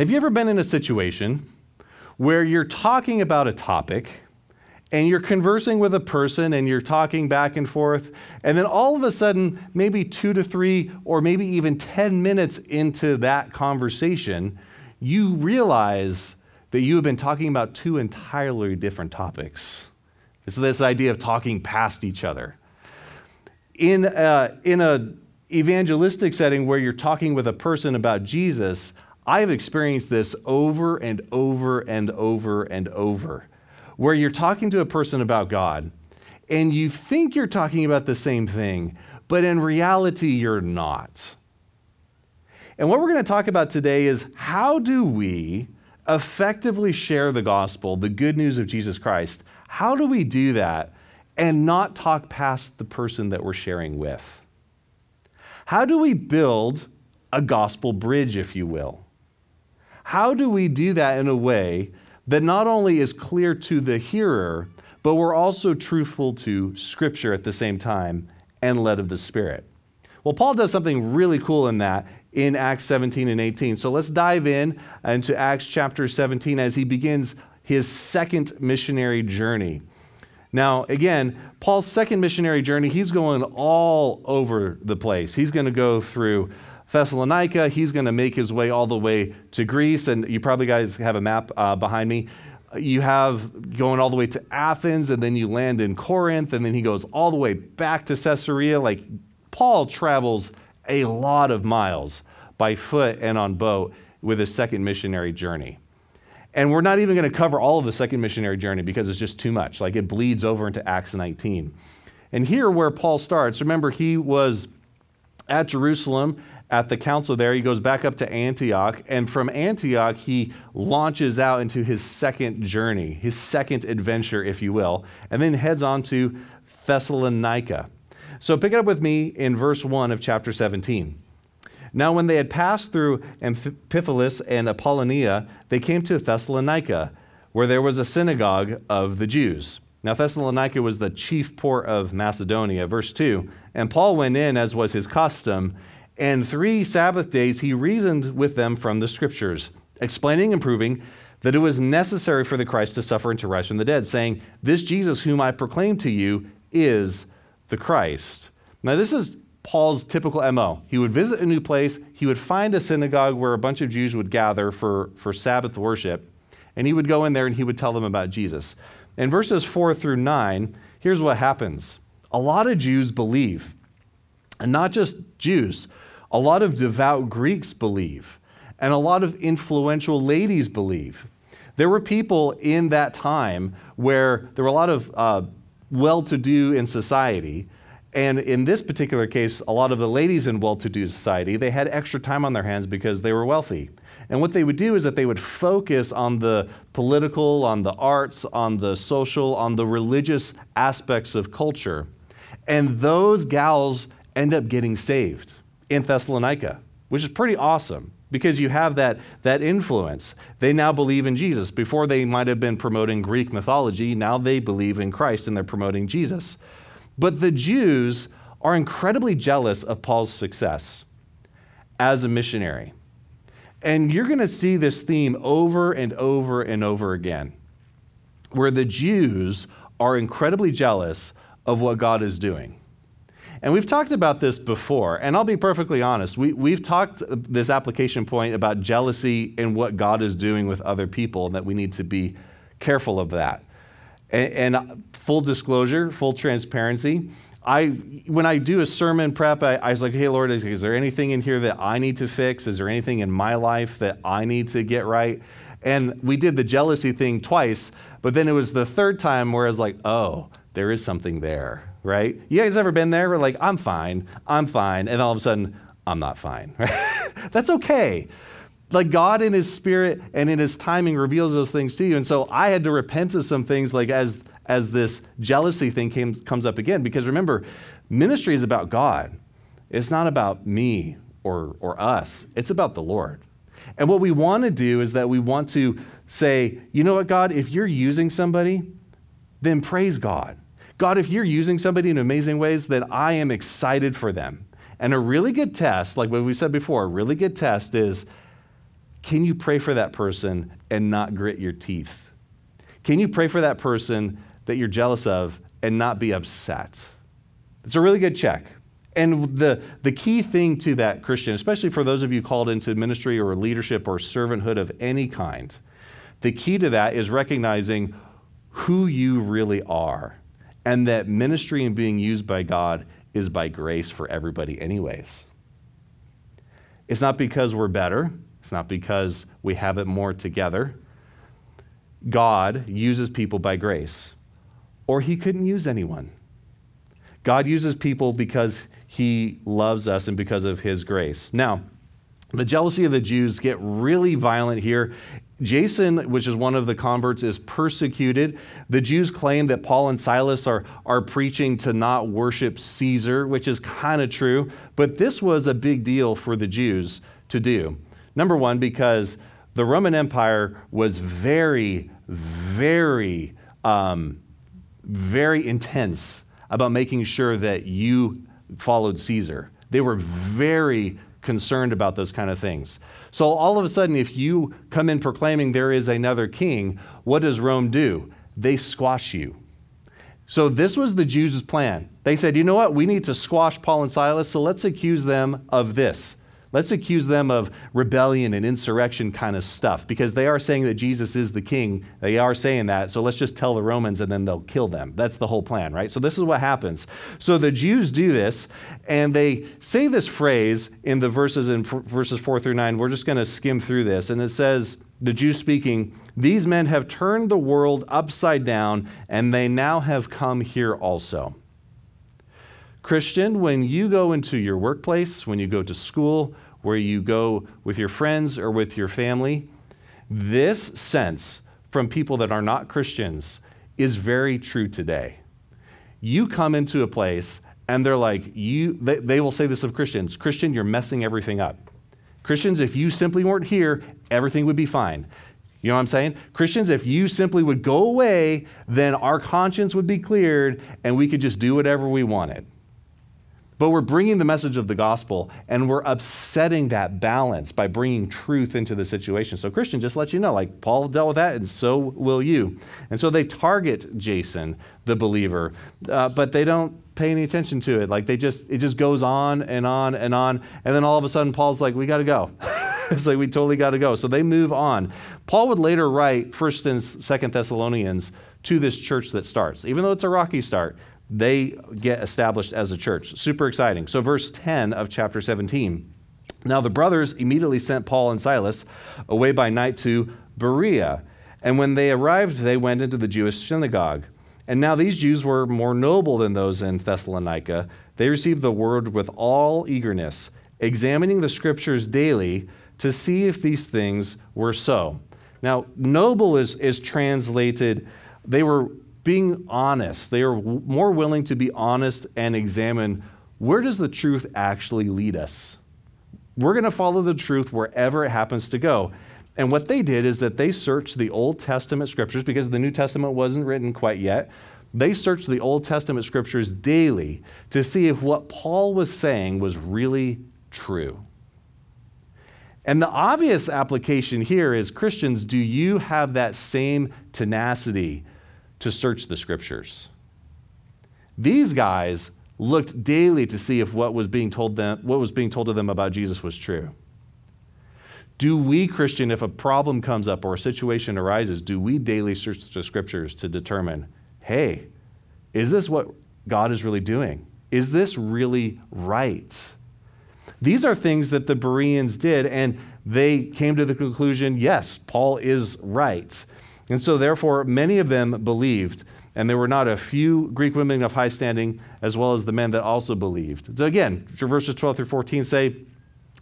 Have you ever been in a situation where you're talking about a topic and you're conversing with a person and you're talking back and forth, and then all of a sudden, maybe two to three or maybe even 10 minutes into that conversation, you realize that you have been talking about two entirely different topics. It's this idea of talking past each other. In a, in a evangelistic setting where you're talking with a person about Jesus, I have experienced this over and over and over and over, where you're talking to a person about God and you think you're talking about the same thing, but in reality, you're not. And what we're going to talk about today is how do we effectively share the gospel, the good news of Jesus Christ? How do we do that and not talk past the person that we're sharing with? How do we build a gospel bridge, if you will? How do we do that in a way that not only is clear to the hearer, but we're also truthful to Scripture at the same time and led of the Spirit? Well, Paul does something really cool in that in Acts 17 and 18. So let's dive in into Acts chapter 17 as he begins his second missionary journey. Now, again, Paul's second missionary journey, he's going all over the place. He's going to go through Thessalonica. He's going to make his way all the way to Greece. And you probably guys have a map uh, behind me. You have going all the way to Athens, and then you land in Corinth, and then he goes all the way back to Caesarea. Like Paul travels a lot of miles by foot and on boat with his second missionary journey. And we're not even going to cover all of the second missionary journey because it's just too much. Like it bleeds over into Acts 19. And here, where Paul starts, remember, he was at Jerusalem at the council there. He goes back up to Antioch. And from Antioch, he launches out into his second journey, his second adventure, if you will, and then heads on to Thessalonica. So pick it up with me in verse 1 of chapter 17. Now, when they had passed through Amphipolis and Apollonia, they came to Thessalonica, where there was a synagogue of the Jews. Now, Thessalonica was the chief port of Macedonia. Verse 2 And Paul went in, as was his custom, and three Sabbath days he reasoned with them from the Scriptures, explaining and proving that it was necessary for the Christ to suffer and to rise from the dead, saying, This Jesus whom I proclaim to you is the Christ. Now, this is Paul's typical MO. He would visit a new place, he would find a synagogue where a bunch of Jews would gather for, for Sabbath worship, and he would go in there and he would tell them about Jesus. In verses 4 through 9, here's what happens a lot of Jews believe, and not just Jews, a lot of devout Greeks believe, and a lot of influential ladies believe. There were people in that time where there were a lot of uh, well to do in society. And in this particular case, a lot of the ladies in well to do society, they had extra time on their hands because they were wealthy. And what they would do is that they would focus on the political, on the arts, on the social, on the religious aspects of culture. And those gals end up getting saved in Thessalonica, which is pretty awesome because you have that, that influence. They now believe in Jesus. Before they might have been promoting Greek mythology, now they believe in Christ and they're promoting Jesus. But the Jews are incredibly jealous of Paul's success as a missionary. And you're going to see this theme over and over and over again, where the Jews are incredibly jealous of what God is doing. And we've talked about this before, and I'll be perfectly honest. We, we've talked this application point about jealousy and what God is doing with other people, and that we need to be careful of that. And, and full disclosure, full transparency, I, when I do a sermon prep, I, I was like, hey, Lord, is, is there anything in here that I need to fix? Is there anything in my life that I need to get right? And we did the jealousy thing twice, but then it was the third time where I was like, oh, there is something there right? You guys ever been there where like, I'm fine, I'm fine, and all of a sudden, I'm not fine, right? That's okay. Like God in his spirit and in his timing reveals those things to you. And so I had to repent of some things like as as this jealousy thing came, comes up again. Because remember, ministry is about God. It's not about me or, or us. It's about the Lord. And what we want to do is that we want to say, you know what, God, if you're using somebody, then praise God. God, if you're using somebody in amazing ways, then I am excited for them. And a really good test, like what we said before, a really good test is can you pray for that person and not grit your teeth? Can you pray for that person that you're jealous of and not be upset? It's a really good check. And the, the key thing to that, Christian, especially for those of you called into ministry or leadership or servanthood of any kind, the key to that is recognizing who you really are and that ministry and being used by God is by grace for everybody, anyways. It's not because we're better, it's not because we have it more together. God uses people by grace, or He couldn't use anyone. God uses people because He loves us and because of His grace. Now, the jealousy of the Jews get really violent here. Jason, which is one of the converts, is persecuted. The Jews claim that Paul and Silas are, are preaching to not worship Caesar, which is kind of true, but this was a big deal for the Jews to do. Number one, because the Roman Empire was very, very, um, very intense about making sure that you followed Caesar. They were very concerned about those kind of things. So all of a sudden, if you come in proclaiming there is another king, what does Rome do? They squash you. So this was the Jews' plan. They said, you know what? We need to squash Paul and Silas, so let's accuse them of this. Let's accuse them of rebellion and insurrection kind of stuff because they are saying that Jesus is the king. They are saying that. So let's just tell the Romans and then they'll kill them. That's the whole plan, right? So this is what happens. So the Jews do this and they say this phrase in the verses in verses 4 through 9. We're just going to skim through this and it says the Jews speaking, these men have turned the world upside down and they now have come here also. Christian, when you go into your workplace, when you go to school, where you go with your friends or with your family, this sense from people that are not Christians is very true today. You come into a place and they're like, you, they, they will say this of Christians Christian, you're messing everything up. Christians, if you simply weren't here, everything would be fine. You know what I'm saying? Christians, if you simply would go away, then our conscience would be cleared and we could just do whatever we wanted. But we're bringing the message of the gospel and we're upsetting that balance by bringing truth into the situation. So, Christian, just let you know, like Paul dealt with that, and so will you. And so they target Jason, the believer, uh, but they don't pay any attention to it. Like they just, it just goes on and on and on. And then all of a sudden, Paul's like, we got to go. it's like, we totally got to go. So they move on. Paul would later write 1st and 2nd Thessalonians to this church that starts, even though it's a rocky start they get established as a church. Super exciting. So, verse 10 of chapter 17. Now, the brothers immediately sent Paul and Silas away by night to Berea. And when they arrived, they went into the Jewish synagogue. And now these Jews were more noble than those in Thessalonica. They received the word with all eagerness, examining the scriptures daily to see if these things were so. Now, noble is, is translated, they were being honest. They are more willing to be honest and examine where does the truth actually lead us? We're going to follow the truth wherever it happens to go. And what they did is that they searched the Old Testament scriptures because the New Testament wasn't written quite yet. They searched the Old Testament scriptures daily to see if what Paul was saying was really true. And the obvious application here is Christians, do you have that same tenacity to search the scriptures. These guys looked daily to see if what was being told them what was being told to them about Jesus was true. Do we, Christian, if a problem comes up or a situation arises, do we daily search the scriptures to determine, hey, is this what God is really doing? Is this really right? These are things that the Bereans did, and they came to the conclusion yes, Paul is right. And so, therefore, many of them believed. And there were not a few Greek women of high standing, as well as the men that also believed. So, again, verses 12 through 14 say,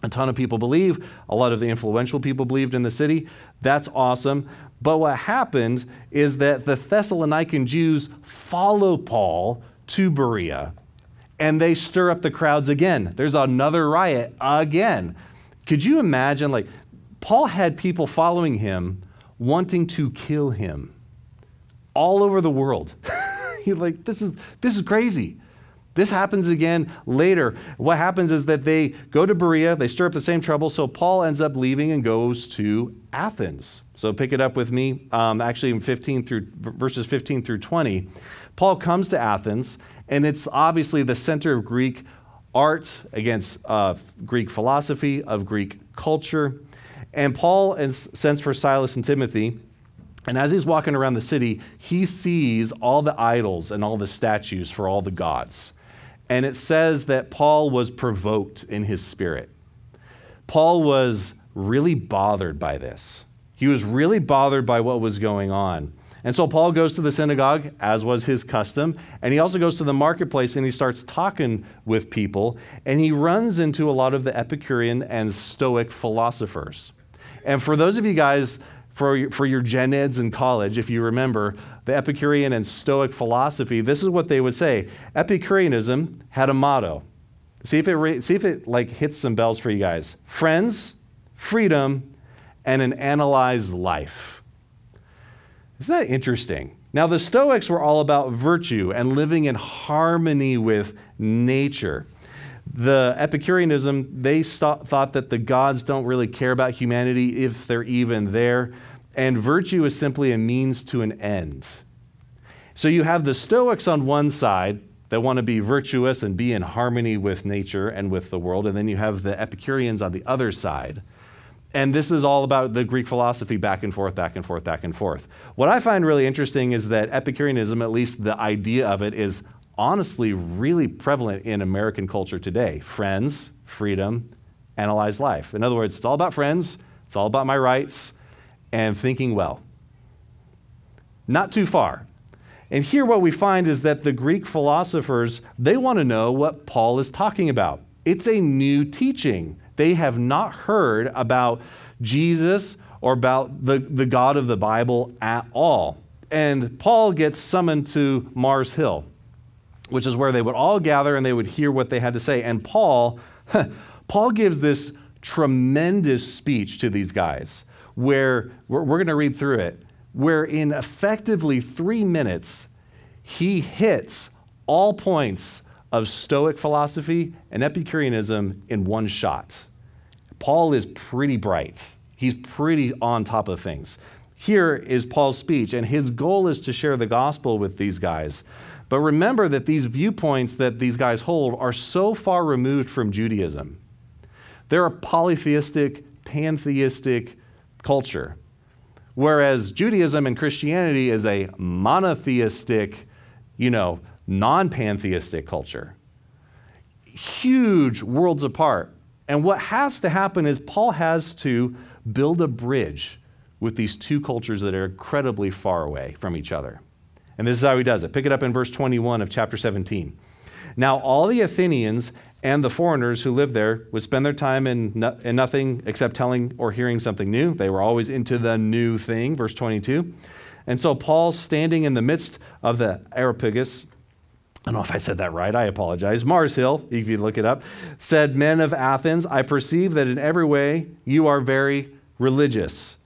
a ton of people believe. A lot of the influential people believed in the city. That's awesome. But what happens is that the Thessalonican Jews follow Paul to Berea and they stir up the crowds again. There's another riot again. Could you imagine? Like, Paul had people following him wanting to kill him all over the world. You're like, this is, this is crazy. This happens again later. What happens is that they go to Berea, they stir up the same trouble, so Paul ends up leaving and goes to Athens. So pick it up with me, um, actually in 15 through verses 15 through 20. Paul comes to Athens, and it's obviously the center of Greek art against uh, Greek philosophy, of Greek culture. And Paul sends for Silas and Timothy. And as he's walking around the city, he sees all the idols and all the statues for all the gods. And it says that Paul was provoked in his spirit. Paul was really bothered by this. He was really bothered by what was going on. And so Paul goes to the synagogue, as was his custom, and he also goes to the marketplace and he starts talking with people, and he runs into a lot of the Epicurean and Stoic philosophers. And for those of you guys, for, for your gen eds in college, if you remember, the Epicurean and Stoic philosophy, this is what they would say. Epicureanism had a motto. See if it, see if it like hits some bells for you guys. Friends, freedom, and an analyzed life. Isn't that interesting? Now, the Stoics were all about virtue and living in harmony with nature. The Epicureanism, they thought that the gods don't really care about humanity if they're even there and virtue is simply a means to an end. So you have the Stoics on one side that want to be virtuous and be in harmony with nature and with the world, and then you have the Epicureans on the other side. And this is all about the Greek philosophy back and forth, back and forth, back and forth. What I find really interesting is that Epicureanism, at least the idea of it, is honestly really prevalent in American culture today. Friends, freedom, analyze life. In other words, it's all about friends, it's all about my rights, and thinking well. Not too far. And here what we find is that the Greek philosophers, they want to know what Paul is talking about. It's a new teaching. They have not heard about Jesus or about the, the God of the Bible at all. And Paul gets summoned to Mars Hill, which is where they would all gather and they would hear what they had to say. And Paul, Paul gives this tremendous speech to these guys where we're, we're going to read through it, where in effectively three minutes, he hits all points of Stoic philosophy and Epicureanism in one shot. Paul is pretty bright. He's pretty on top of things. Here is Paul's speech, and his goal is to share the gospel with these guys. But remember that these viewpoints that these guys hold are so far removed from Judaism. They're a polytheistic, pantheistic, culture. Whereas Judaism and Christianity is a monotheistic, you know, non pantheistic culture. Huge worlds apart. And what has to happen is Paul has to build a bridge with these two cultures that are incredibly far away from each other. And this is how he does it. Pick it up in verse 21 of chapter 17. Now, all the Athenians and the foreigners who lived there would spend their time in, no, in nothing except telling or hearing something new. They were always into the new thing, verse 22. And so Paul, standing in the midst of the Areopagus, I don't know if I said that right, I apologize. Mars Hill, if you look it up, said, Men of Athens, I perceive that in every way you are very religious.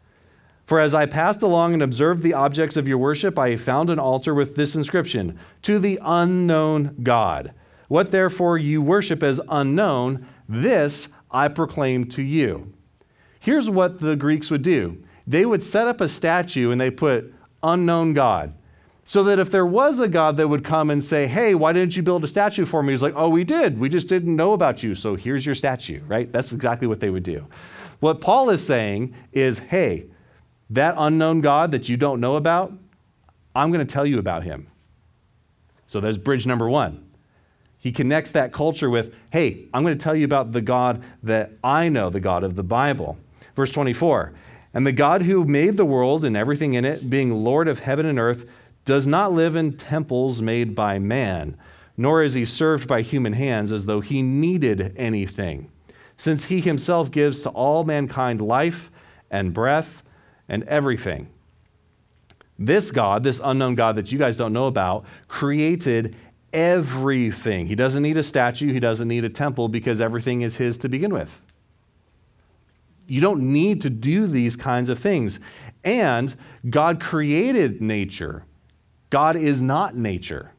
For as I passed along and observed the objects of your worship, I found an altar with this inscription To the unknown God. What therefore you worship as unknown, this I proclaim to you. Here's what the Greeks would do they would set up a statue and they put unknown God. So that if there was a God that would come and say, Hey, why didn't you build a statue for me? He's like, Oh, we did. We just didn't know about you. So here's your statue, right? That's exactly what they would do. What Paul is saying is, Hey, that unknown God that you don't know about, I'm going to tell you about him. So there's bridge number one. He connects that culture with, hey, I'm going to tell you about the God that I know, the God of the Bible. Verse 24, and the God who made the world and everything in it, being Lord of heaven and earth, does not live in temples made by man, nor is he served by human hands as though he needed anything, since he himself gives to all mankind life and breath and everything. This God, this unknown God that you guys don't know about, created everything. He doesn't need a statue, he doesn't need a temple because everything is his to begin with. You don't need to do these kinds of things. And God created nature. God is not nature.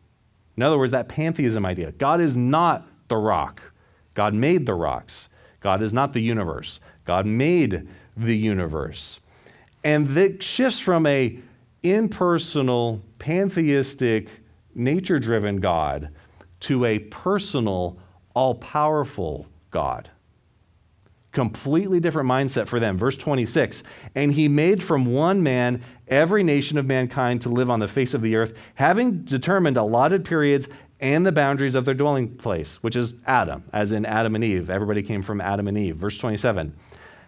In other words, that pantheism idea. God is not the rock. God made the rocks. God is not the universe. God made the universe. And that shifts from a impersonal, pantheistic, nature-driven God to a personal, all-powerful God. Completely different mindset for them. Verse 26 And he made from one man every nation of mankind to live on the face of the earth, having determined allotted periods and the boundaries of their dwelling place, which is Adam, as in Adam and Eve. Everybody came from Adam and Eve. Verse 27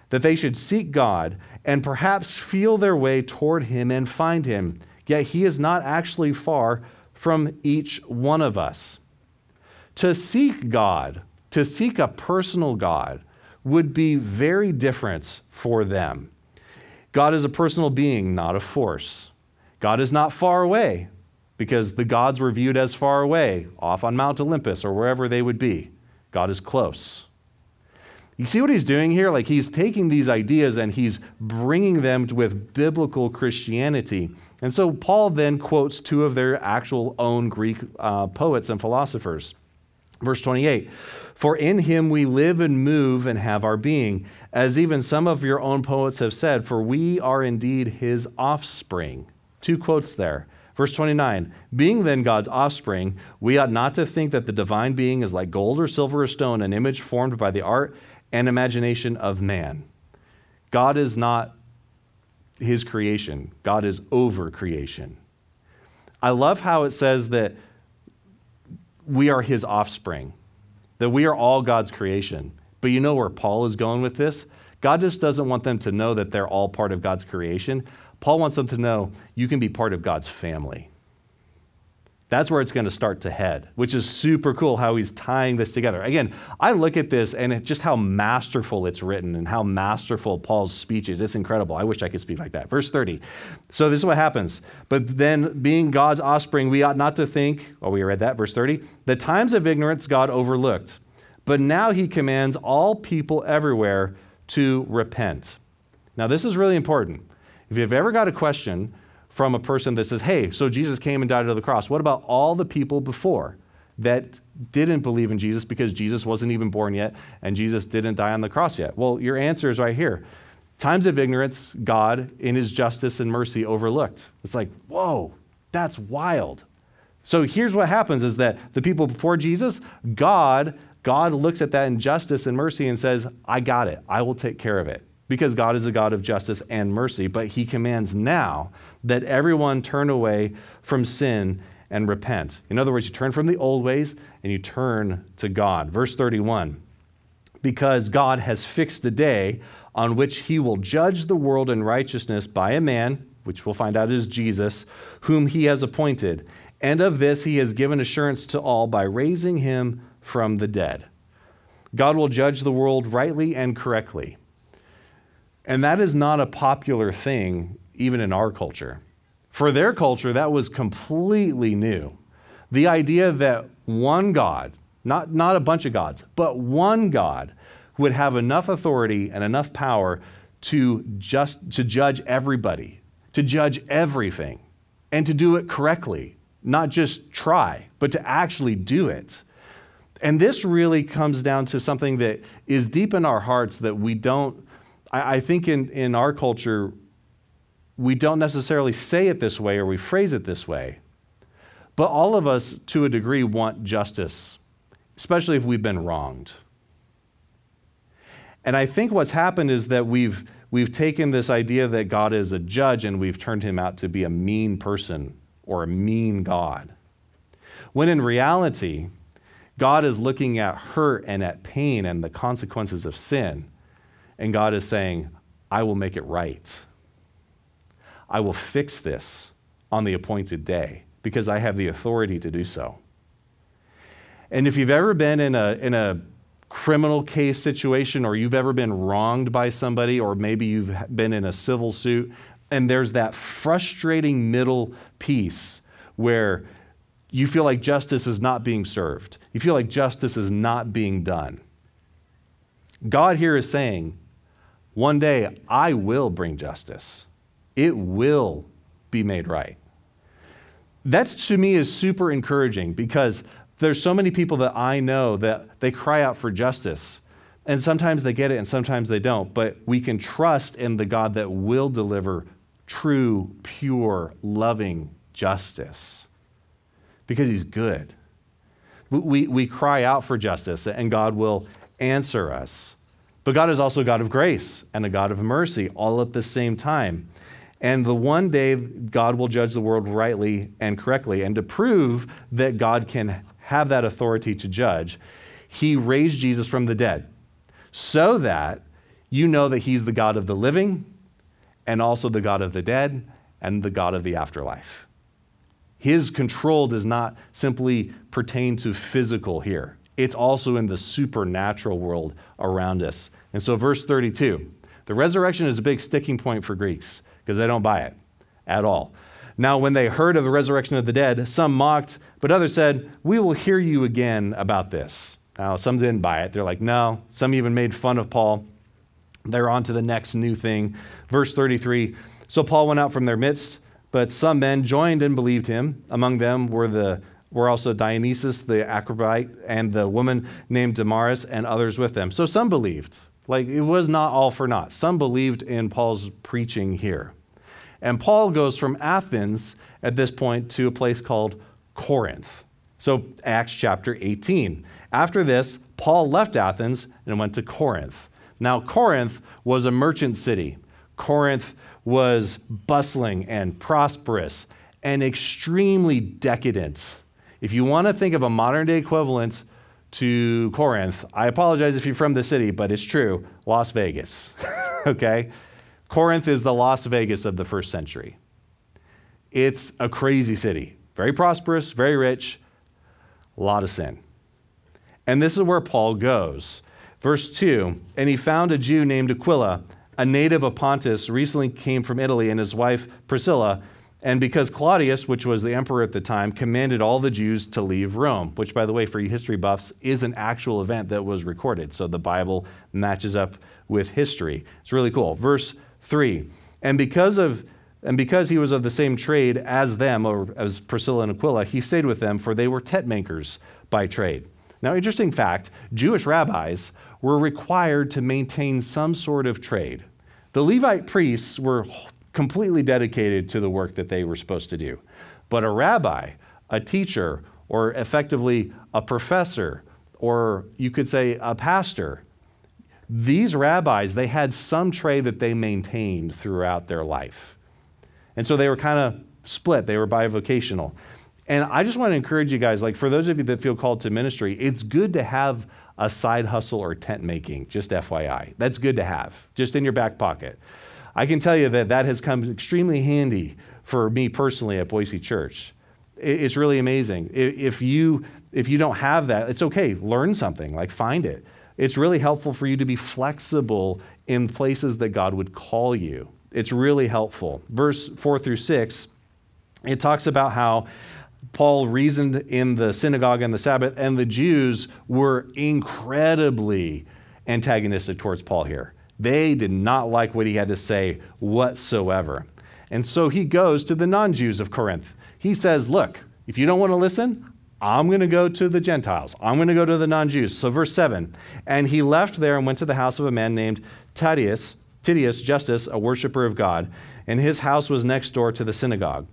That they should seek God and perhaps feel their way toward him and find him. Yet he is not actually far from each one of us. To seek God, to seek a personal God, would be very different for them. God is a personal being, not a force. God is not far away because the gods were viewed as far away, off on Mount Olympus or wherever they would be. God is close. You see what he's doing here? Like he's taking these ideas and he's bringing them with biblical Christianity. And so Paul then quotes two of their actual own Greek uh, poets and philosophers. Verse 28 For in him we live and move and have our being, as even some of your own poets have said, for we are indeed his offspring. Two quotes there. Verse 29 Being then God's offspring, we ought not to think that the divine being is like gold or silver or stone, an image formed by the art and imagination of man. God is not his creation, God is over creation. I love how it says that we are his offspring, that we are all God's creation. But you know where Paul is going with this? God just doesn't want them to know that they're all part of God's creation. Paul wants them to know you can be part of God's family. That's where it's going to start to head, which is super cool how he's tying this together. Again, I look at this and just how masterful it's written and how masterful Paul's speech is. It's incredible. I wish I could speak like that. Verse 30. So this is what happens. But then, being God's offspring, we ought not to think, oh, we read that, verse 30, the times of ignorance God overlooked. But now he commands all people everywhere to repent. Now, this is really important. If you've ever got a question, from a person that says, hey, so Jesus came and died on the cross. What about all the people before that didn't believe in Jesus because Jesus wasn't even born yet and Jesus didn't die on the cross yet? Well, your answer is right here. Times of ignorance, God, in his justice and mercy, overlooked. It's like, whoa, that's wild. So here's what happens is that the people before Jesus, God, God looks at that injustice and mercy and says, I got it. I will take care of it because God is a God of justice and mercy, but he commands now that everyone turn away from sin and repent. In other words, you turn from the old ways and you turn to God. Verse 31 Because God has fixed a day on which he will judge the world in righteousness by a man, which we'll find out is Jesus, whom he has appointed. And of this he has given assurance to all by raising him from the dead. God will judge the world rightly and correctly. And that is not a popular thing, even in our culture. For their culture, that was completely new. The idea that one God, not, not a bunch of gods, but one God would have enough authority and enough power to just to judge everybody, to judge everything, and to do it correctly, not just try, but to actually do it. And this really comes down to something that is deep in our hearts that we don't I, I think in, in our culture, we don't necessarily say it this way or we phrase it this way. But all of us, to a degree, want justice, especially if we've been wronged. And I think what's happened is that we've, we've taken this idea that God is a judge and we've turned him out to be a mean person or a mean God. When in reality, God is looking at hurt and at pain and the consequences of sin. And God is saying, I will make it right. I will fix this on the appointed day because I have the authority to do so. And if you've ever been in a, in a criminal case situation or you've ever been wronged by somebody or maybe you've been in a civil suit and there's that frustrating middle piece where you feel like justice is not being served. You feel like justice is not being done. God here is saying, one day I will bring justice, it will be made right. That to me is super encouraging because there's so many people that I know that they cry out for justice. And sometimes they get it and sometimes they don't. But we can trust in the God that will deliver true, pure, loving justice because he's good. We, we cry out for justice and God will answer us. But God is also a God of grace and a God of mercy all at the same time. And the one day God will judge the world rightly and correctly. And to prove that God can have that authority to judge, he raised Jesus from the dead so that you know that he's the God of the living and also the God of the dead and the God of the afterlife. His control does not simply pertain to physical here, it's also in the supernatural world around us. And so, verse 32 the resurrection is a big sticking point for Greeks because they don't buy it at all. Now, when they heard of the resurrection of the dead, some mocked, but others said, We will hear you again about this. Now, some didn't buy it. They're like, No. Some even made fun of Paul. They're on to the next new thing. Verse 33 So Paul went out from their midst, but some men joined and believed him. Among them were, the, were also Dionysius the Areopagite and the woman named Damaris and others with them. So some believed. Like it was not all for naught. Some believed in Paul's preaching here. And Paul goes from Athens at this point to a place called Corinth. So, Acts chapter 18. After this, Paul left Athens and went to Corinth. Now, Corinth was a merchant city. Corinth was bustling and prosperous and extremely decadent. If you want to think of a modern day equivalent to Corinth, I apologize if you're from the city, but it's true Las Vegas. okay? Corinth is the Las Vegas of the first century. It's a crazy city, very prosperous, very rich, a lot of sin. And this is where Paul goes. Verse 2 And he found a Jew named Aquila, a native of Pontus, recently came from Italy, and his wife Priscilla. And because Claudius, which was the emperor at the time, commanded all the Jews to leave Rome, which, by the way, for you history buffs, is an actual event that was recorded. So the Bible matches up with history. It's really cool. Verse 3 And because of and because he was of the same trade as them, or as Priscilla and Aquila, he stayed with them, for they were tent makers by trade. Now, interesting fact Jewish rabbis were required to maintain some sort of trade. The Levite priests were completely dedicated to the work that they were supposed to do. But a rabbi, a teacher, or effectively a professor, or you could say a pastor, these rabbis, they had some trade that they maintained throughout their life. And so they were kind of split, they were bivocational. And I just want to encourage you guys, like for those of you that feel called to ministry, it's good to have a side hustle or tent making, just FYI. That's good to have, just in your back pocket. I can tell you that that has come extremely handy for me personally at Boise Church. It's really amazing. If you, if you don't have that, it's okay. Learn something, like find it. It's really helpful for you to be flexible in places that God would call you. It's really helpful. Verse 4 through 6, it talks about how Paul reasoned in the synagogue on the Sabbath, and the Jews were incredibly antagonistic towards Paul here. They did not like what he had to say whatsoever. And so he goes to the non Jews of Corinth. He says, Look, if you don't want to listen, I'm going to go to the Gentiles. I'm going to go to the non Jews. So, verse 7 And he left there and went to the house of a man named Titius, Titius Justus, a worshiper of God, and his house was next door to the synagogue.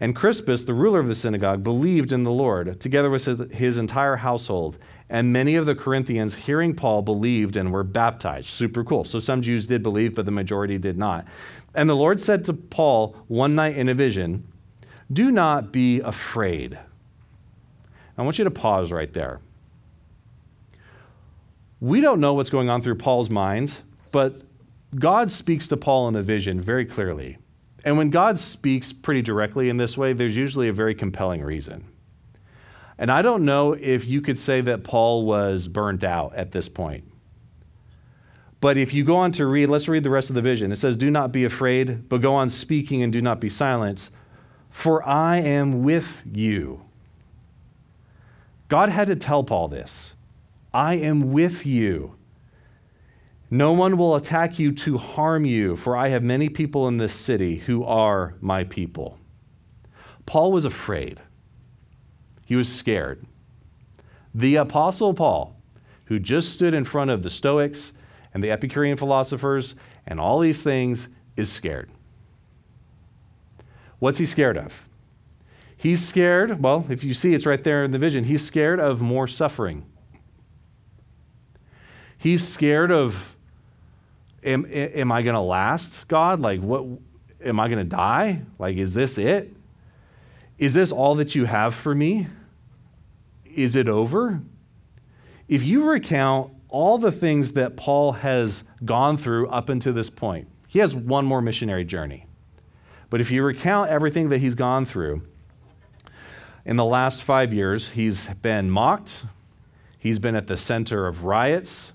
And Crispus, the ruler of the synagogue, believed in the Lord, together with his entire household. And many of the Corinthians, hearing Paul, believed and were baptized. Super cool. So some Jews did believe, but the majority did not. And the Lord said to Paul one night in a vision, Do not be afraid. I want you to pause right there. We don't know what's going on through Paul's mind, but God speaks to Paul in a vision very clearly. And when God speaks pretty directly in this way, there's usually a very compelling reason. And I don't know if you could say that Paul was burnt out at this point. But if you go on to read, let's read the rest of the vision. It says, Do not be afraid, but go on speaking and do not be silent, for I am with you. God had to tell Paul this I am with you. No one will attack you to harm you, for I have many people in this city who are my people. Paul was afraid, he was scared. The Apostle Paul, who just stood in front of the Stoics and the Epicurean philosophers and all these things, is scared. What's he scared of? He's scared, well, if you see it's right there in the vision, he's scared of more suffering. He's scared of, am, am I going to last, God? Like, what, am I going to die? Like, is this it? Is this all that you have for me? Is it over? If you recount all the things that Paul has gone through up until this point, he has one more missionary journey. But if you recount everything that he's gone through, in the last five years, he's been mocked, he's been at the center of riots,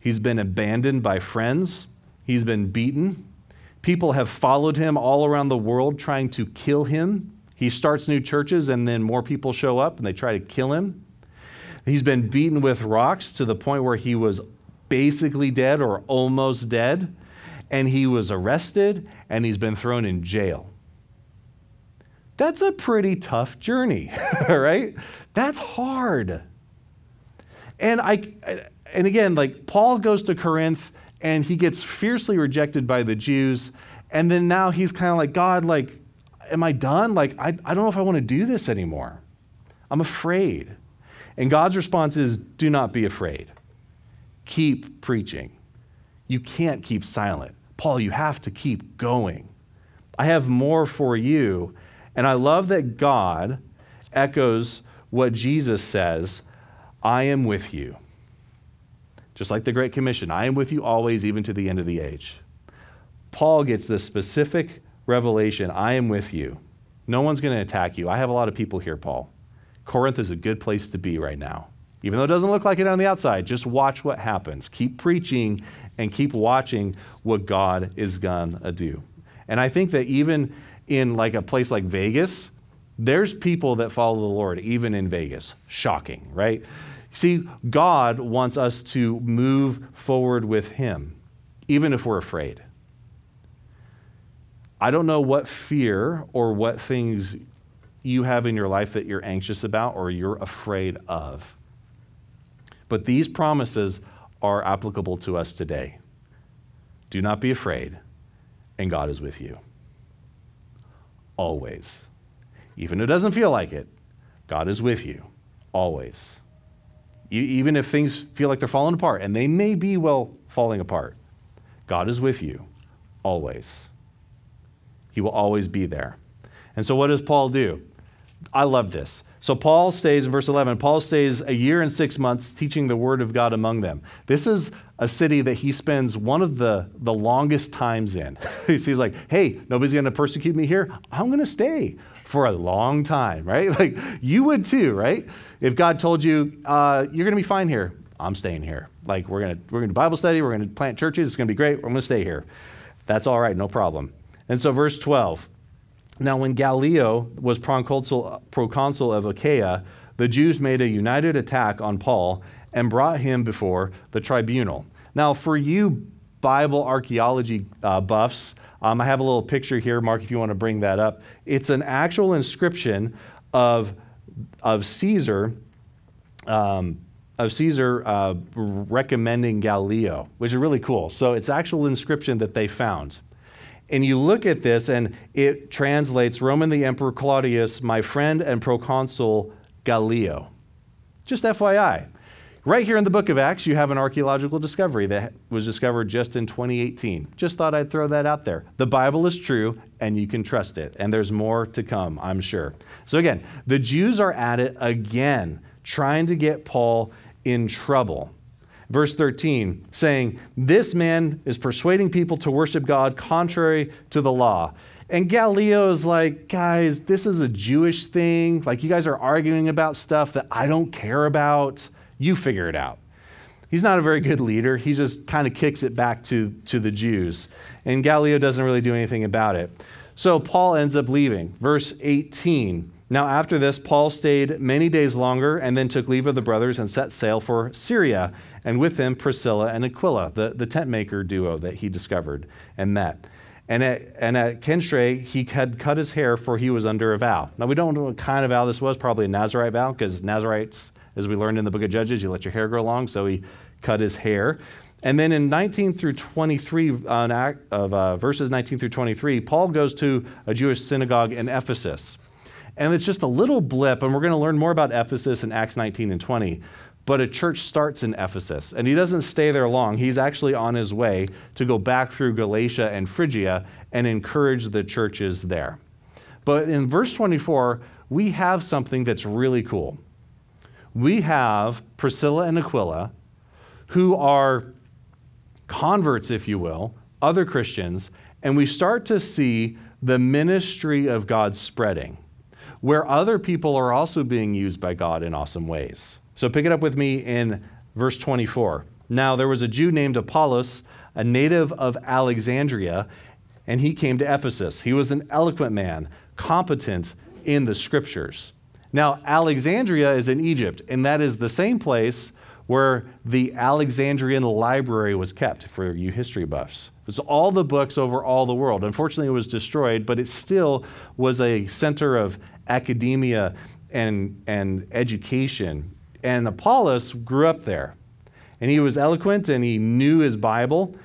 he's been abandoned by friends, he's been beaten. People have followed him all around the world trying to kill him. He starts new churches, and then more people show up and they try to kill him. He's been beaten with rocks to the point where he was basically dead or almost dead and he was arrested and he's been thrown in jail. That's a pretty tough journey, right? That's hard. And I and again, like Paul goes to Corinth and he gets fiercely rejected by the Jews, and then now he's kind of like, God, like, am I done? Like, I, I don't know if I want to do this anymore. I'm afraid. And God's response is, do not be afraid. Keep preaching. You can't keep silent. Paul, you have to keep going. I have more for you. And I love that God echoes what Jesus says I am with you. Just like the Great Commission, I am with you always, even to the end of the age. Paul gets this specific revelation I am with you. No one's going to attack you. I have a lot of people here, Paul. Corinth is a good place to be right now. Even though it doesn't look like it on the outside, just watch what happens. Keep preaching and keep watching what God is going to do. And I think that even in like a place like Vegas, there's people that follow the Lord even in Vegas. Shocking, right? See, God wants us to move forward with him even if we're afraid. I don't know what fear or what things you have in your life that you're anxious about or you're afraid of. But these promises are applicable to us today. Do not be afraid, and God is with you. Always. Even if it doesn't feel like it, God is with you. Always. even if things feel like they're falling apart, and they may be well falling apart, God is with you. Always. He will always be there. And so, what does Paul do? I love this. So Paul stays in verse 11. Paul stays a year and six months teaching the word of God among them. This is a city that he spends one of the, the longest times in. He's like, hey, nobody's going to persecute me here. I'm going to stay for a long time, right? Like you would too, right? If God told you, uh, you're going to be fine here, I'm staying here. Like we're going to we're going to Bible study, we're going to plant churches, it's going to be great. I'm going to stay here. That's all right, no problem. And so verse 12. Now, when Gallio was proconsul, proconsul of Achaia, the Jews made a united attack on Paul and brought him before the tribunal. Now, for you Bible archaeology uh, buffs, um, I have a little picture here, Mark, if you want to bring that up. It's an actual inscription of, of Caesar. Um, of Caesar uh, recommending Gallio, which is really cool. So it's actual inscription that they found. And you look at this, and it translates Roman the Emperor Claudius, my friend and proconsul Gallio. Just FYI. Right here in the book of Acts, you have an archaeological discovery that was discovered just in 2018. Just thought I'd throw that out there. The Bible is true, and you can trust it. And there's more to come, I'm sure. So, again, the Jews are at it again, trying to get Paul in trouble verse 13, saying, This man is persuading people to worship God contrary to the law. And Gallio is like, guys, this is a Jewish thing. Like, you guys are arguing about stuff that I don't care about. You figure it out. He's not a very good leader. He just kind of kicks it back to, to the Jews. And Gallio doesn't really do anything about it. So Paul ends up leaving. Verse 18. Now, after this, Paul stayed many days longer and then took leave of the brothers and set sail for Syria and with them Priscilla and Aquila, the, the tent maker duo that he discovered and met. And at, and at Cenchreae, he had cut his hair for he was under a vow. Now, we don't know what kind of vow this was, probably a Nazarite vow, because Nazarites, as we learned in the book of Judges, you let your hair grow long, so he cut his hair. And then in 19 through 23, on act of uh, verses 19 through 23, Paul goes to a Jewish synagogue in Ephesus. And it's just a little blip, and we're going to learn more about Ephesus in Acts 19 and 20. But a church starts in Ephesus, and he doesn't stay there long. He's actually on his way to go back through Galatia and Phrygia and encourage the churches there. But in verse 24, we have something that's really cool. We have Priscilla and Aquila, who are converts, if you will, other Christians, and we start to see the ministry of God spreading, where other people are also being used by God in awesome ways. So pick it up with me in verse 24. Now, there was a Jew named Apollos, a native of Alexandria, and he came to Ephesus. He was an eloquent man, competent in the scriptures. Now, Alexandria is in Egypt, and that is the same place where the Alexandrian library was kept for you history buffs. It was all the books over all the world. Unfortunately, it was destroyed, but it still was a center of academia and, and education and Apollos grew up there. And he was eloquent and he knew his Bible.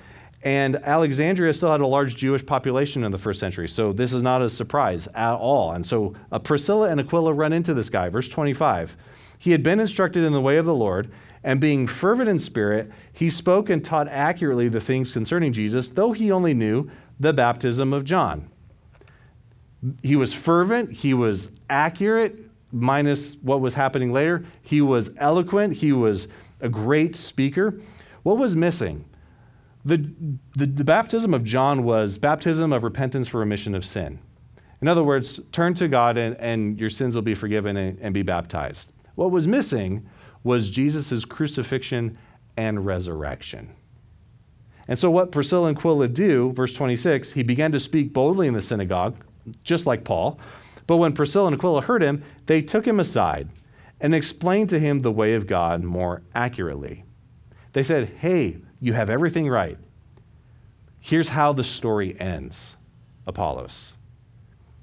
And Alexandria still had a large Jewish population in the first century, so this is not a surprise at all. And so uh, Priscilla and Aquila run into this guy. Verse 25. He had been instructed in the way of the Lord, and being fervent in spirit, he spoke and taught accurately the things concerning Jesus, though he only knew the baptism of John. He was fervent, he was accurate, minus what was happening later. He was eloquent, he was a great speaker. What was missing? The, the, the, baptism of John was baptism of repentance for remission of sin. In other words, turn to God and, and your sins will be forgiven and, and be baptized. What was missing was Jesus' crucifixion and resurrection. And so, what Priscilla and Aquila do, verse 26, he began to speak boldly in the synagogue, just like Paul. But when Priscilla and Aquila heard him, they took him aside and explained to him the way of God more accurately. They said, Hey, you have everything right. Here's how the story ends Apollos.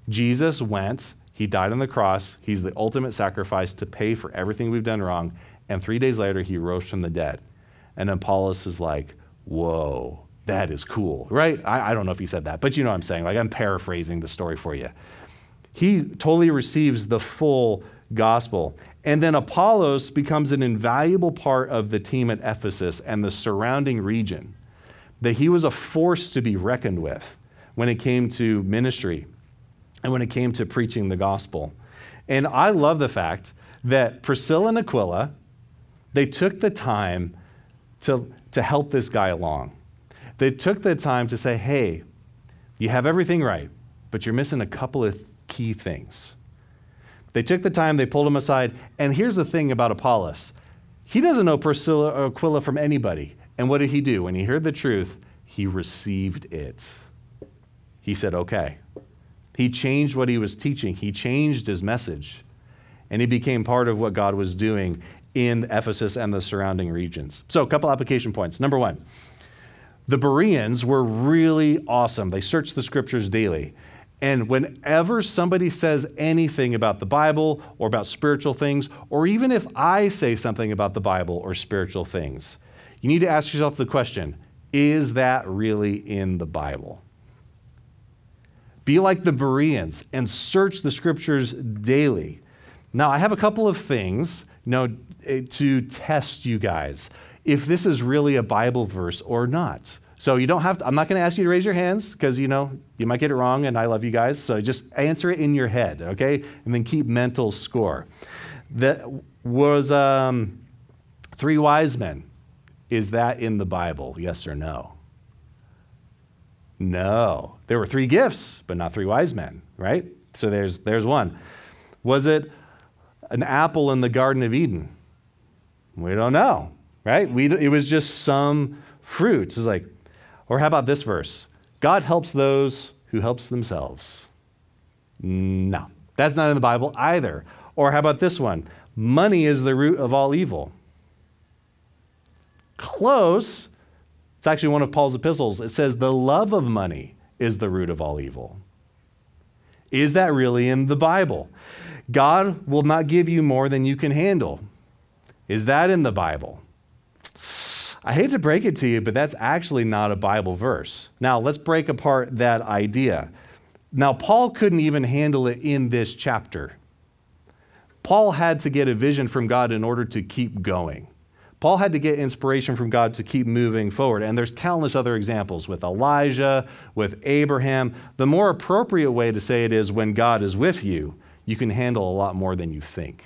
Jesus went, he died on the cross, he's the ultimate sacrifice to pay for everything we've done wrong, and three days later, he rose from the dead. And Apollos is like, Whoa, that is cool, right? I, I don't know if he said that, but you know what I'm saying. Like, I'm paraphrasing the story for you he totally receives the full gospel. And then Apollos becomes an invaluable part of the team at Ephesus and the surrounding region. That he was a force to be reckoned with when it came to ministry and when it came to preaching the gospel. And I love the fact that Priscilla and Aquila, they took the time to, to help this guy along. They took the time to say, hey, you have everything right, but you're missing a couple of key things. They took the time, they pulled him aside, and here's the thing about Apollos he doesn't know Priscilla or Aquila from anybody. And what did he do? When he heard the truth, he received it. He said, okay. He changed what he was teaching, he changed his message, and he became part of what God was doing in Ephesus and the surrounding regions. So, a couple application points. Number one, the Bereans were really awesome. They searched the scriptures daily. And whenever somebody says anything about the Bible or about spiritual things, or even if I say something about the Bible or spiritual things, you need to ask yourself the question is that really in the Bible? Be like the Bereans and search the scriptures daily. Now, I have a couple of things you know, eh, to test you guys if this is really a Bible verse or not. So you don't have to, I'm not going to ask you to raise your hands because, you know, you might get it wrong and I love you guys. So just answer it in your head, okay? And then keep mental score. That was um, three wise men. Is that in the Bible? Yes or no? No. There were three gifts, but not three wise men, right? So there's, there's one. Was it an apple in the Garden of Eden? We don't know, right? We, it was just some fruits. It's like, or how about this verse? God helps those who helps themselves. No, that's not in the Bible either. Or how about this one? Money is the root of all evil. Close. It's actually one of Paul's epistles. It says the love of money is the root of all evil. Is that really in the Bible? God will not give you more than you can handle. Is that in the Bible? I hate to break it to you, but that's actually not a Bible verse. Now, let's break apart that idea. Now, Paul couldn't even handle it in this chapter. Paul had to get a vision from God in order to keep going. Paul had to get inspiration from God to keep moving forward. And there's countless other examples with Elijah, with Abraham. The more appropriate way to say it is when God is with you, you can handle a lot more than you think.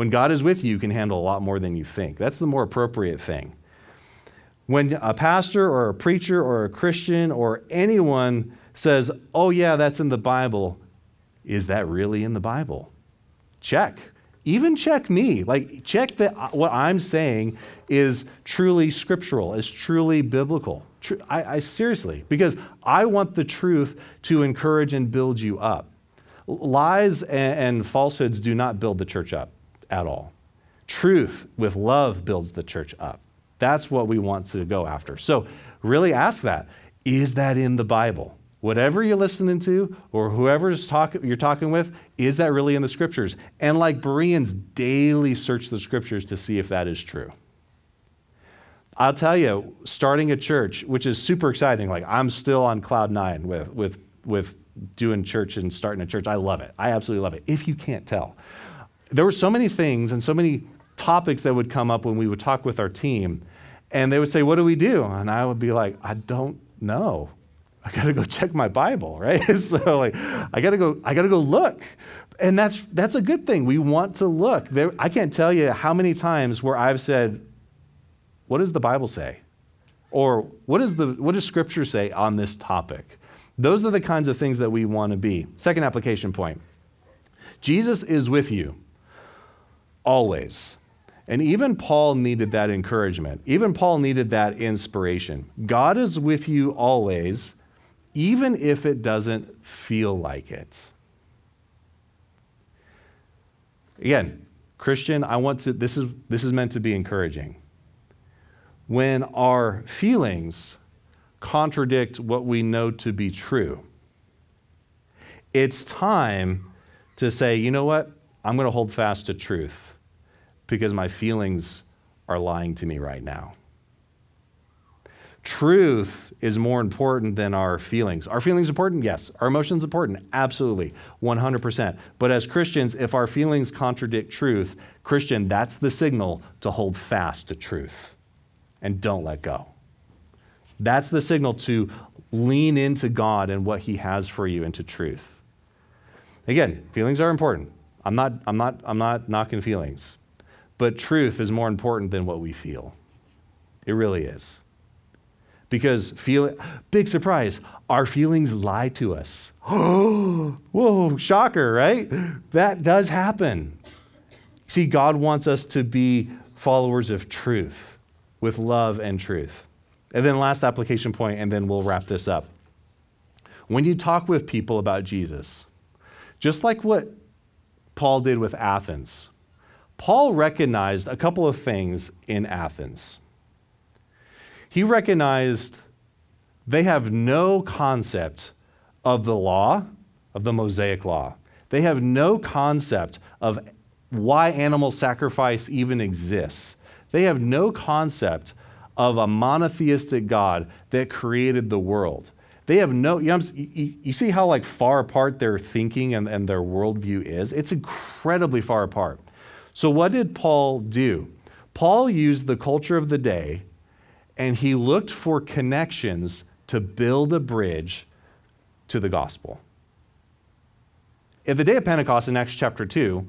When God is with you, you can handle a lot more than you think. That's the more appropriate thing. When a pastor or a preacher or a Christian or anyone says, oh, yeah, that's in the Bible, is that really in the Bible? Check even check me. Like, check that what I'm saying is truly scriptural, is truly biblical. I, I, seriously, because I want the truth to encourage and build you up. Lies and, and falsehoods do not build the church up at all. Truth with love builds the church up. That's what we want to go after. So, really ask that. Is that in the Bible? whatever you're listening to or whoever's talk, you're talking with, is that really in the scriptures? And like Bereans, daily search the scriptures to see if that is true. I'll tell you, starting a church, which is super exciting, like I'm still on cloud nine with, with, with doing church and starting a church. I love it. I absolutely love it, if you can't tell. There were so many things and so many topics that would come up when we would talk with our team, and they would say, What do we do? And I would be like, I don't know. I got to go check my Bible, right? so like, I got to go, I got to go look. And that's, that's a good thing. We want to look. There, I can't tell you how many times where I've said, what does the Bible say? Or what, is the, what does Scripture say on this topic? Those are the kinds of things that we want to be. Second application point Jesus is with you always. And even Paul needed that encouragement. Even Paul needed that inspiration. God is with you always even if it doesn't feel like it. Again, Christian, I want to this is this is meant to be encouraging. When our feelings contradict what we know to be true, it's time to say, you know what? I'm going to hold fast to truth because my feelings are lying to me right now. Truth is more important than our feelings. Our feelings important? Yes. Our emotions important? Absolutely. 100%. But as Christians, if our feelings contradict truth, Christian, that's the signal to hold fast to truth and don't let go. That's the signal to lean into God and what He has for you into truth. Again, feelings are important. I'm not, I'm not, I'm not knocking feelings. But truth is more important than what we feel. It really is. Because feel big surprise our feelings lie to us. Whoa shocker right? That does happen. See god wants us to be followers of truth with love and truth. And then last application point and then we'll wrap this up. When you talk with people about jesus just like what paul did with athens paul recognized a couple of things in athens he recognized they have no concept of the law, of the Mosaic law. They have no concept of why animal sacrifice even exists. They have no concept of a monotheistic God that created the world. They have no, you, know, you see how like far apart their thinking and, and their worldview is? It's incredibly far apart. So what did Paul do? Paul used the culture of the day and he looked for connections to build a bridge to the gospel. At the day of Pentecost in Acts chapter 2,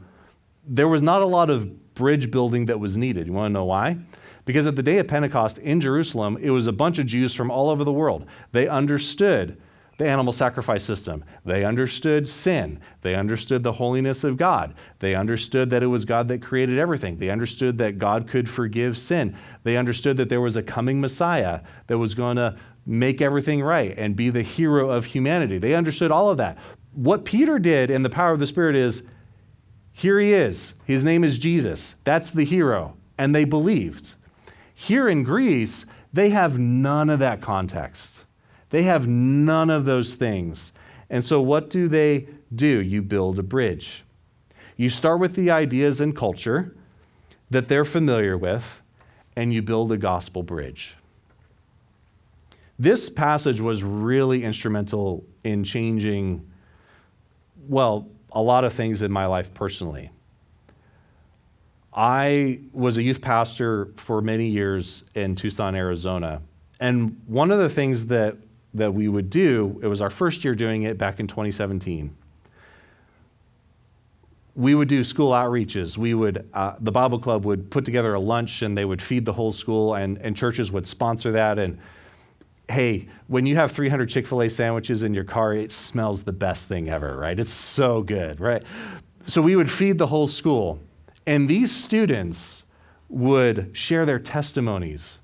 there was not a lot of bridge building that was needed. You want to know why? Because at the day of Pentecost in Jerusalem, it was a bunch of Jews from all over the world. They understood the animal sacrifice system. They understood sin. They understood the holiness of God. They understood that it was God that created everything. They understood that God could forgive sin. They understood that there was a coming Messiah that was going to make everything right and be the hero of humanity. They understood all of that. What Peter did in the power of the Spirit is here he is. His name is Jesus. That's the hero. And they believed. Here in Greece, They have none of that context. They have none of those things. And so, what do they do? You build a bridge. You start with the ideas and culture that they're familiar with, and you build a gospel bridge. This passage was really instrumental in changing, well, a lot of things in my life personally. I was a youth pastor for many years in Tucson, Arizona. And one of the things that, that we would do, it was our first year doing it back in 2017. We would do school outreaches. We would, uh, the Bible Club would put together a lunch and they would feed the whole school, and, and churches would sponsor that. And hey, when you have 300 Chick fil A sandwiches in your car, it smells the best thing ever, right? It's so good, right? So we would feed the whole school. And these students would share their testimonies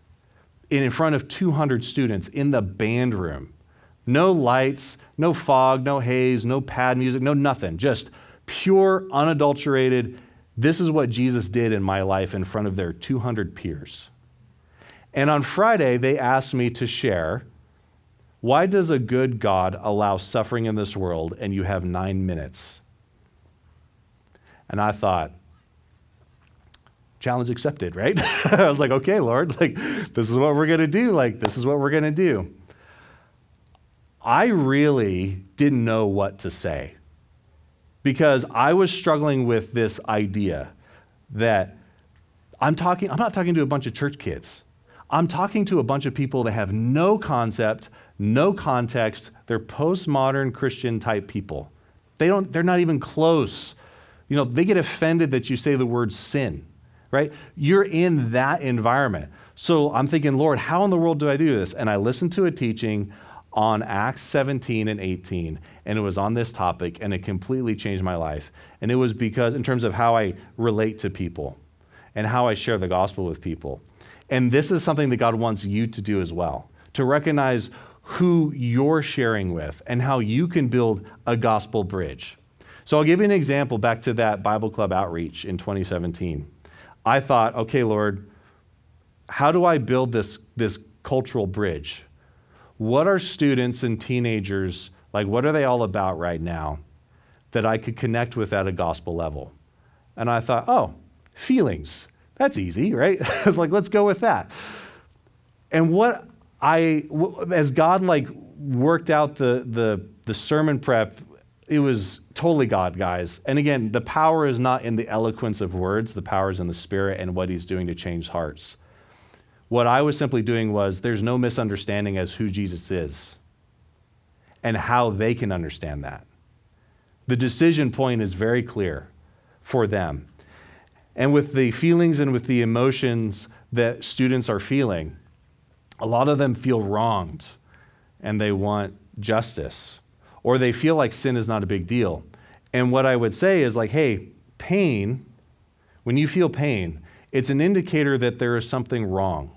in front of 200 students in the band room. No lights, no fog, no haze, no pad music, no nothing. Just pure, unadulterated, this is what Jesus did in my life in front of their 200 peers. And on Friday, they asked me to share why does a good God allow suffering in this world and you have nine minutes? And I thought, challenge accepted, right? I was like, okay, Lord, like this is what we're going to do. Like this is what we're going to do. I really didn't know what to say because I was struggling with this idea that I'm talking I'm not talking to a bunch of church kids. I'm talking to a bunch of people that have no concept, no context. They're postmodern Christian type people. They don't, they're not even close. You know, they get offended that you say the word sin, right? You're in that environment. So I'm thinking, Lord, how in the world do I do this? And I listened to a teaching on Acts 17 and 18, and it was on this topic, and it completely changed my life. And it was because, in terms of how I relate to people and how I share the gospel with people. And this is something that God wants you to do as well to recognize who you're sharing with and how you can build a gospel bridge. So I'll give you an example back to that Bible Club outreach in 2017. I thought, okay, Lord, how do I build this, this cultural bridge? What are students and teenagers like? What are they all about right now that I could connect with at a gospel level? And I thought, oh, feelings. That's easy, right? it's like, let's go with that. And what I, as God like worked out the, the, the sermon prep, it was totally God, guys. And again, the power is not in the eloquence of words, the power is in the Spirit and what He's doing to change hearts. What I was simply doing was there's no misunderstanding as who Jesus is and how they can understand that. The decision point is very clear for them and with the feelings and with the emotions that students are feeling, a lot of them feel wronged and they want justice, or they feel like sin is not a big deal. And what I would say is like, hey, pain, when you feel pain, it's an indicator that there is something wrong.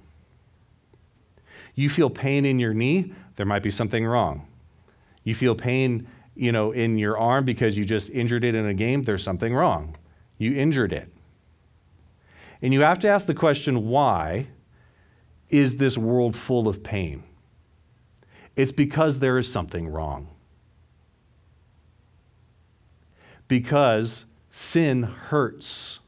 You feel pain in your knee, there might be something wrong. You feel pain, you know, in your arm because you just injured it in a game, there's something wrong. You injured it. And you have to ask the question why is this world full of pain? It's because there is something wrong. Because sin hurts.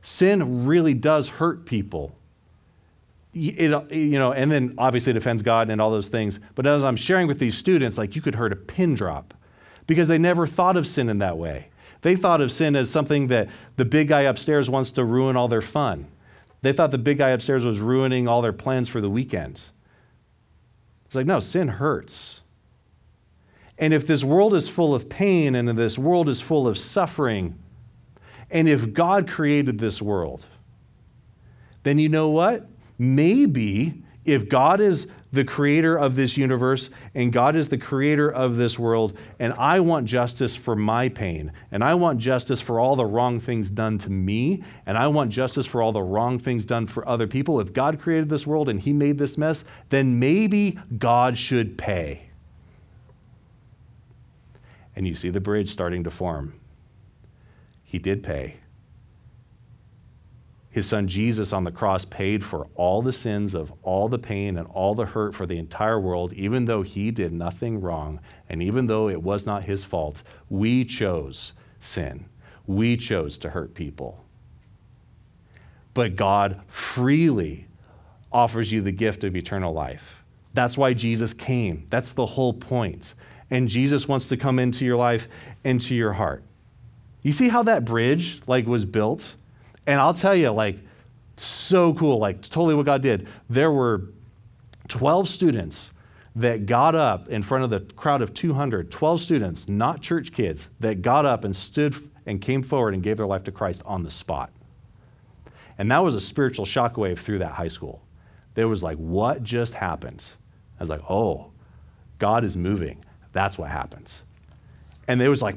Sin really does hurt people. It, you know, and then obviously it offends God and all those things. But as I'm sharing with these students, like you could hurt a pin drop because they never thought of sin in that way. They thought of sin as something that the big guy upstairs wants to ruin all their fun. They thought the big guy upstairs was ruining all their plans for the weekend. It's like, no, sin hurts. And if this world is full of pain and this world is full of suffering, and if God created this world, then you know what? Maybe if God is the creator of this universe, and God is the creator of this world, and I want justice for my pain, and I want justice for all the wrong things done to me, and I want justice for all the wrong things done for other people. If God created this world and He made this mess, then maybe God should pay. And you see the bridge starting to form. He did pay. His son Jesus on the cross paid for all the sins of all the pain and all the hurt for the entire world, even though he did nothing wrong. And even though it was not his fault, we chose sin. We chose to hurt people. But God freely offers you the gift of eternal life. That's why Jesus came. That's the whole point. And Jesus wants to come into your life, into your heart. You see how that bridge like was built? And I'll tell you, like, so cool, like, totally what God did. There were 12 students that got up in front of the crowd of 200, 12 students, not church kids, that got up and stood and came forward and gave their life to Christ on the spot. And that was a spiritual shockwave through that high school. There was like, what just happened? I was like, oh, God is moving. That's what happens. And it was like,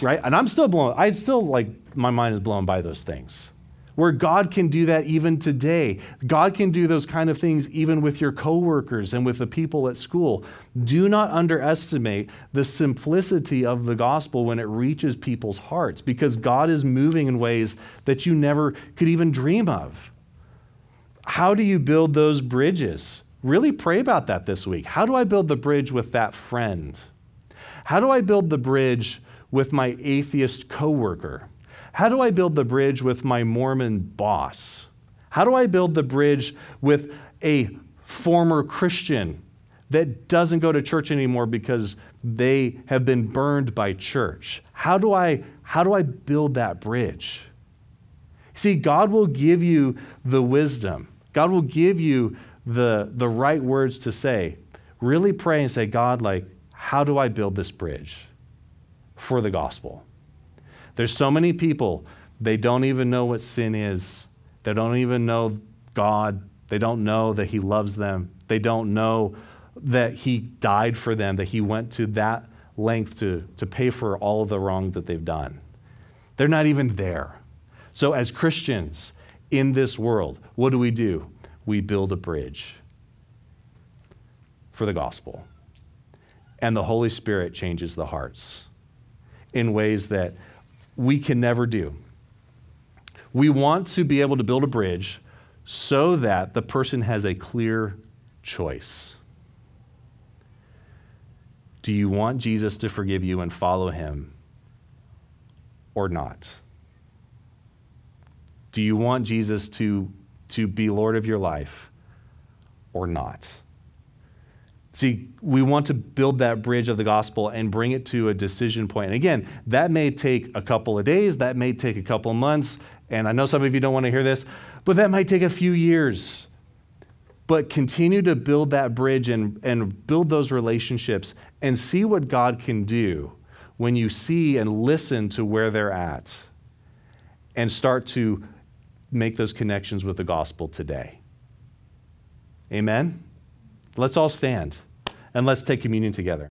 right? And I'm still blown. I still like, my mind is blown by those things where God can do that even today. God can do those kind of things even with your coworkers and with the people at school. Do not underestimate the simplicity of the gospel when it reaches people's hearts because God is moving in ways that you never could even dream of. How do you build those bridges? Really pray about that this week. How do I build the bridge with that friend? How do I build the bridge with my atheist coworker? How do I build the bridge with my Mormon boss? How do I build the bridge with a former Christian that doesn't go to church anymore because they have been burned by church? How do I, how do I build that bridge? See, God will give you the wisdom. God will give you the, the right words to say. Really pray and say, God, like, how do I build this bridge for the gospel? There's so many people, they don't even know what sin is. They don't even know God. They don't know that He loves them. They don't know that He died for them, that He went to that length to, to pay for all of the wrong that they've done. They're not even there. So, as Christians in this world, what do we do? We build a bridge for the gospel. And the Holy Spirit changes the hearts in ways that we can never do. We want to be able to build a bridge so that the person has a clear choice. Do you want Jesus to forgive you and follow him or not? Do you want Jesus to, to be Lord of your life or not? See, we want to build that bridge of the gospel and bring it to a decision point. And again, that may take a couple of days, that may take a couple of months, and I know some of you don't want to hear this, but that might take a few years. But continue to build that bridge and, and build those relationships and see what God can do when you see and listen to where they're at and start to make those connections with the gospel today. Amen? Let's all stand and let's take communion together.